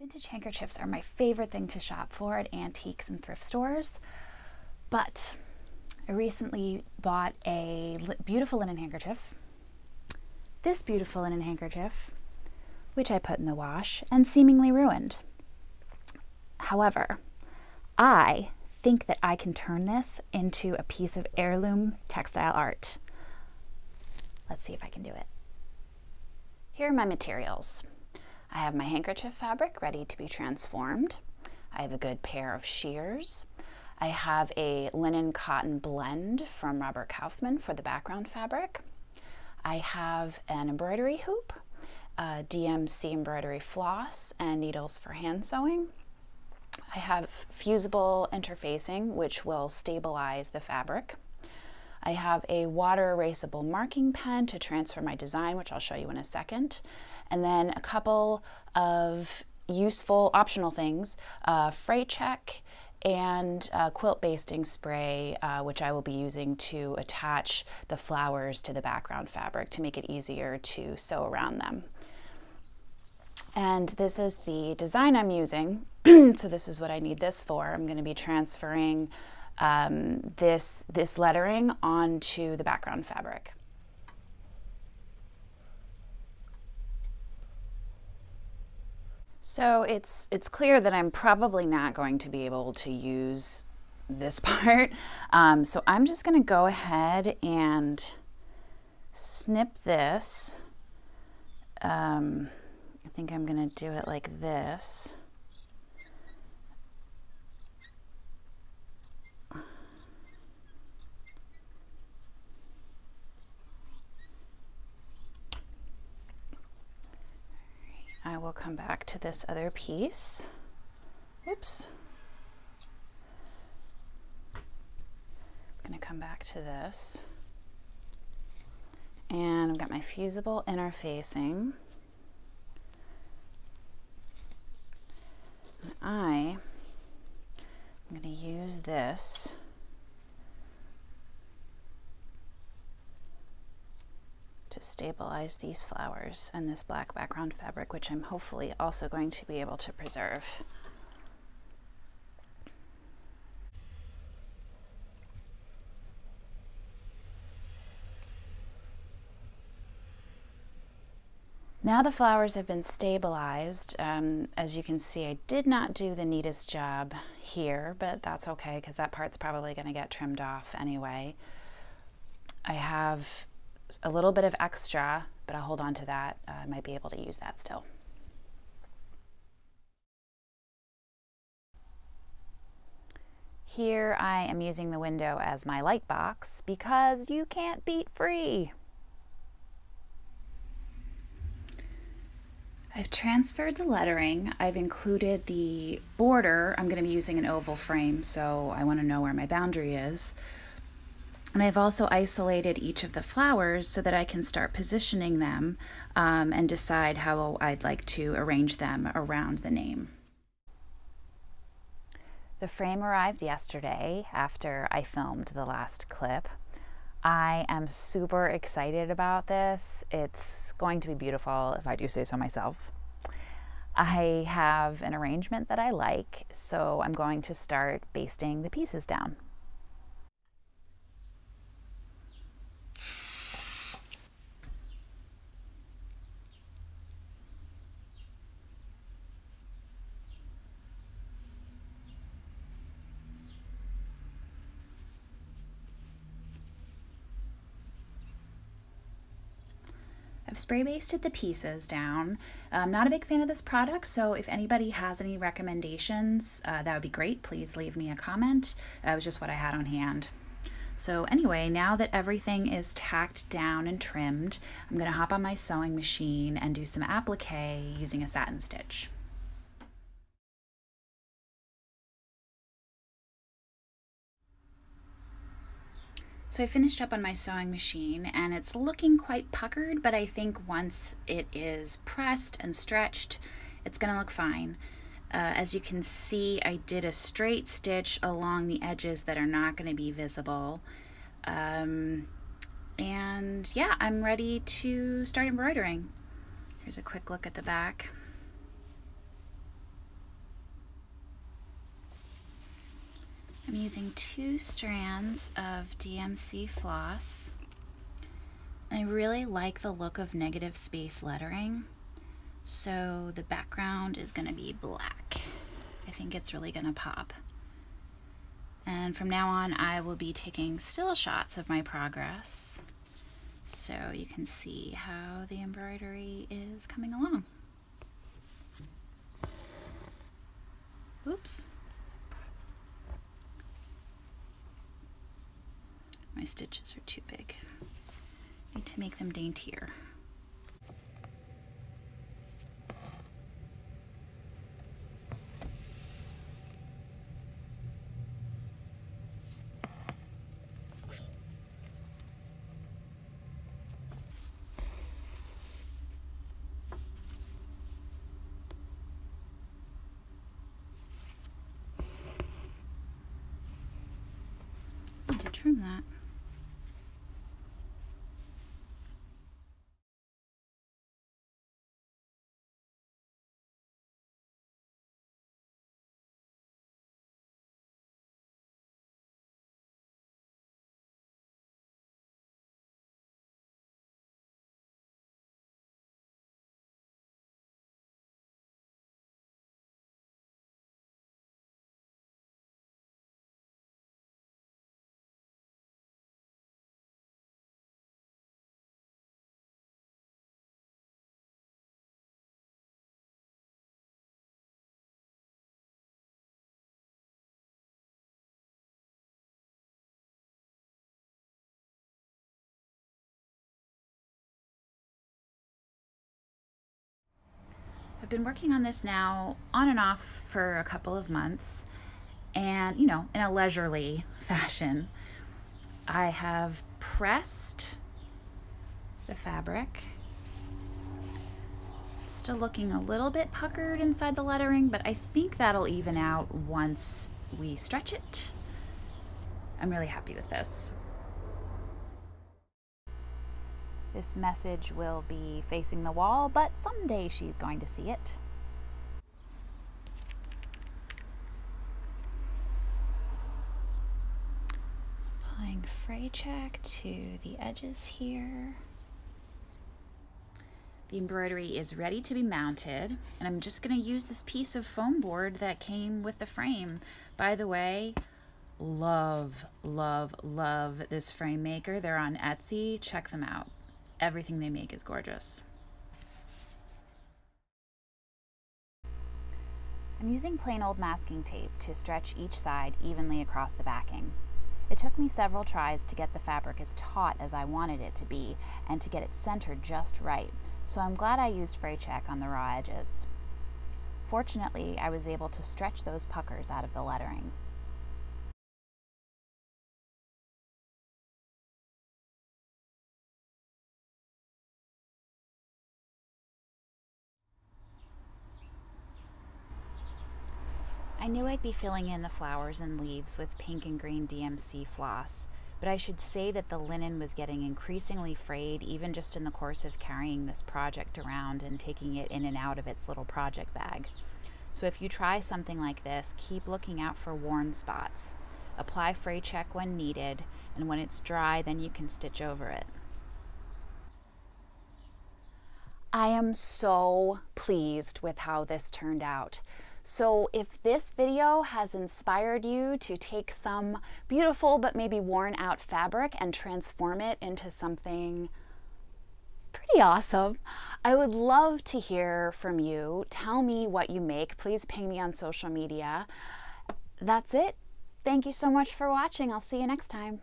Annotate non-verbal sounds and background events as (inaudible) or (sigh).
Vintage handkerchiefs are my favorite thing to shop for at antiques and thrift stores, but I recently bought a beautiful linen handkerchief, this beautiful linen handkerchief, which I put in the wash and seemingly ruined. However, I think that I can turn this into a piece of heirloom textile art. Let's see if I can do it. Here are my materials. I have my handkerchief fabric ready to be transformed. I have a good pair of shears. I have a linen cotton blend from Robert Kaufman for the background fabric. I have an embroidery hoop, DMC embroidery floss, and needles for hand sewing. I have fusible interfacing, which will stabilize the fabric. I have a water erasable marking pen to transfer my design, which I'll show you in a second and then a couple of useful optional things, uh, fray check and uh, quilt basting spray, uh, which I will be using to attach the flowers to the background fabric to make it easier to sew around them. And this is the design I'm using. (clears throat) so this is what I need this for. I'm going to be transferring um, this, this lettering onto the background fabric. So it's, it's clear that I'm probably not going to be able to use this (laughs) part. Um, so I'm just going to go ahead and snip this. Um, I think I'm going to do it like this. I will come back to this other piece. Oops. I'm going to come back to this. And I've got my fusible interfacing. And I am going to use this to stabilize these flowers and this black background fabric, which I'm hopefully also going to be able to preserve. Now the flowers have been stabilized. Um, as you can see, I did not do the neatest job here, but that's okay because that part's probably going to get trimmed off anyway. I have a little bit of extra, but I'll hold on to that. Uh, I might be able to use that still. Here I am using the window as my light box because you can't beat free. I've transferred the lettering. I've included the border. I'm going to be using an oval frame, so I want to know where my boundary is. And I've also isolated each of the flowers so that I can start positioning them um, and decide how I'd like to arrange them around the name. The frame arrived yesterday after I filmed the last clip. I am super excited about this. It's going to be beautiful, if I do say so myself. I have an arrangement that I like, so I'm going to start basting the pieces down. I've spray basted the pieces down. I'm not a big fan of this product, so if anybody has any recommendations, uh, that would be great. Please leave me a comment. That was just what I had on hand. So anyway, now that everything is tacked down and trimmed, I'm going to hop on my sewing machine and do some applique using a satin stitch. So I finished up on my sewing machine and it's looking quite puckered, but I think once it is pressed and stretched, it's gonna look fine. Uh, as you can see, I did a straight stitch along the edges that are not gonna be visible. Um, and yeah, I'm ready to start embroidering. Here's a quick look at the back. I'm using two strands of DMC floss. I really like the look of negative space lettering. So the background is going to be black. I think it's really going to pop. And from now on, I will be taking still shots of my progress so you can see how the embroidery is coming along. Oops. My stitches are too big. I Need to make them daintier. Trim that. Been working on this now on and off for a couple of months and, you know, in a leisurely (laughs) fashion. I have pressed the fabric. Still looking a little bit puckered inside the lettering, but I think that'll even out once we stretch it. I'm really happy with this. This message will be facing the wall, but someday she's going to see it. Applying fray check to the edges here. The embroidery is ready to be mounted, and I'm just going to use this piece of foam board that came with the frame. By the way, love, love, love this frame maker. They're on Etsy. Check them out everything they make is gorgeous. I'm using plain old masking tape to stretch each side evenly across the backing. It took me several tries to get the fabric as taut as I wanted it to be and to get it centered just right, so I'm glad I used fray check on the raw edges. Fortunately, I was able to stretch those puckers out of the lettering. I knew I'd be filling in the flowers and leaves with pink and green DMC floss, but I should say that the linen was getting increasingly frayed even just in the course of carrying this project around and taking it in and out of its little project bag. So if you try something like this, keep looking out for worn spots. Apply fray check when needed, and when it's dry, then you can stitch over it. I am so pleased with how this turned out. So if this video has inspired you to take some beautiful but maybe worn out fabric and transform it into something pretty awesome. I would love to hear from you. Tell me what you make. Please ping me on social media. That's it. Thank you so much for watching. I'll see you next time.